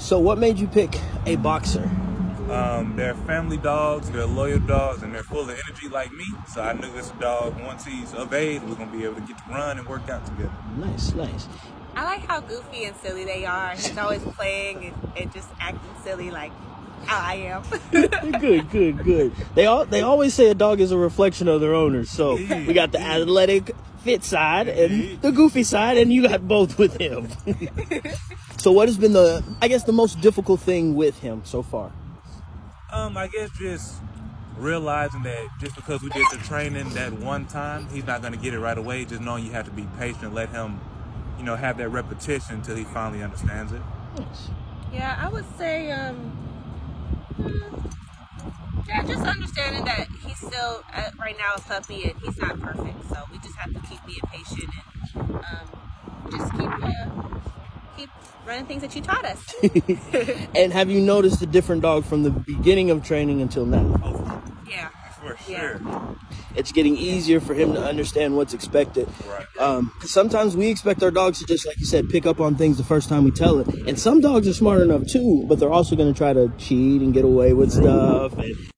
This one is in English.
So, what made you pick a boxer? Um, they're family dogs, they're loyal dogs, and they're full of energy like me. So I knew this dog, once he's of age, we're gonna be able to get to run and work out together. Nice, nice. I like how goofy and silly they are. He's always playing and, and just acting silly like how I am. good, good, good. They all they always say a dog is a reflection of their owner. So we got the athletic fit side and the goofy side, and you got both with him. so what has been the I guess the most difficult thing with him so far? Um, I guess just realizing that just because we did the training that one time, he's not gonna get it right away. Just knowing you have to be patient, let him, you know, have that repetition until he finally understands it. yeah, I would say, um, yeah, just understanding that he's still uh, right now a puppy and he's not perfect. So we just have to keep being patient and um, just keep uh, keep running things that you taught us. and have you noticed a different dog from the beginning of training until now? Oh, yeah. for Yeah. sure. It's getting easier for him to understand what's expected. Right. Um, 'cause sometimes we expect our dogs to just, like you said, pick up on things the first time we tell it. And some dogs are smart enough too, but they're also going to try to cheat and get away with stuff. And